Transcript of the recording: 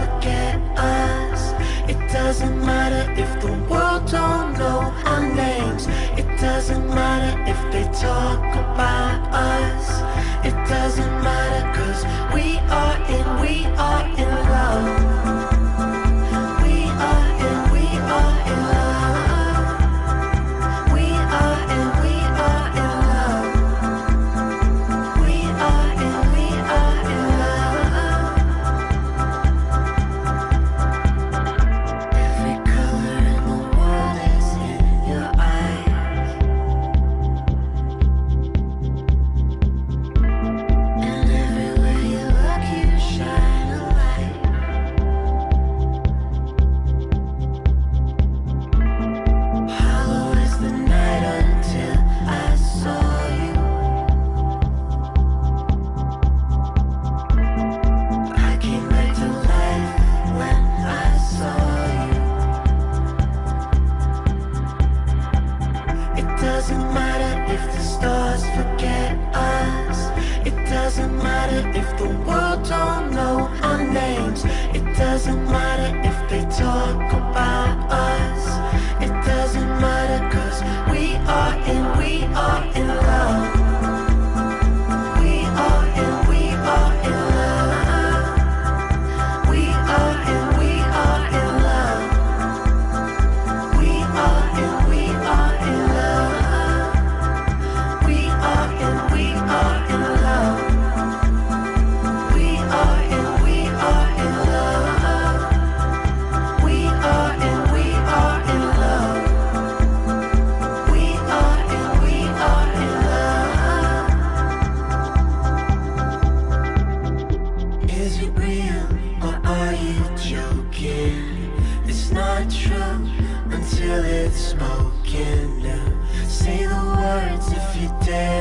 forget us. It doesn't matter if the world don't know our names. It doesn't matter if they talk about us. It doesn't doesn't matter if the world don't know our names. It doesn't matter if they talk till it's smoking now. Say the words if you dare.